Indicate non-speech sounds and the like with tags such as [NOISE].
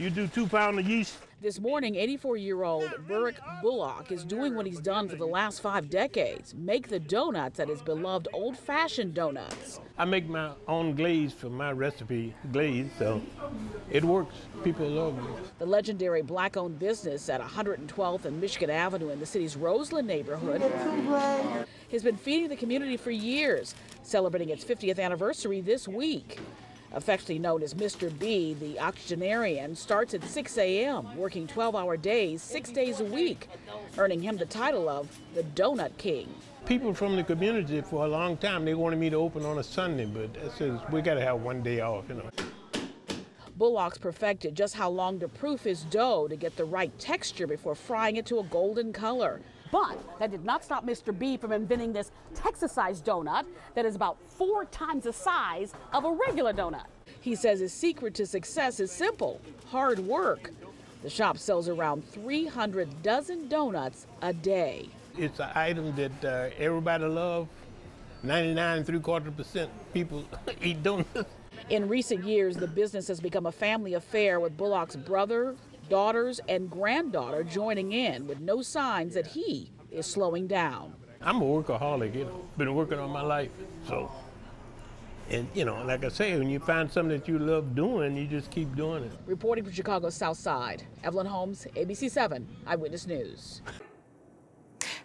You do two pounds of yeast. This morning, 84 year old Burritt Bulloch is doing what he's done for the last five decades make the donuts at his beloved old fashioned donuts. I make my own glaze for my recipe glaze, so it works. People love it. The legendary black owned business at 112th and Michigan Avenue in the city's Roseland neighborhood has been feeding the community for years, celebrating its 50th anniversary this week. Affectionately known as Mr. B, the octogenarian starts at 6 a.m., working 12 hour days, six days a week, earning him the title of the Donut King. People from the community for a long time, they wanted me to open on a Sunday, but I says we got to have one day off, you know. Bulloch's perfected just how long to proof his dough to get the right texture before frying it to a golden color. But that did not stop Mr. B from inventing this Texas-sized donut that is about four times the size of a regular donut. He says his secret to success is simple, hard work. The shop sells around 300 dozen donuts a day. It's an item that uh, everybody loves. 99 and three quarter percent people [LAUGHS] eat donuts. In recent years, the business has become a family affair with Bulloch's brother, daughters, and granddaughter joining in with no signs that he is slowing down. I'm a workaholic, you know, been working all my life. So, and you know, like I say, when you find something that you love doing, you just keep doing it. Reporting from Chicago's South Side, Evelyn Holmes, ABC 7 Eyewitness News.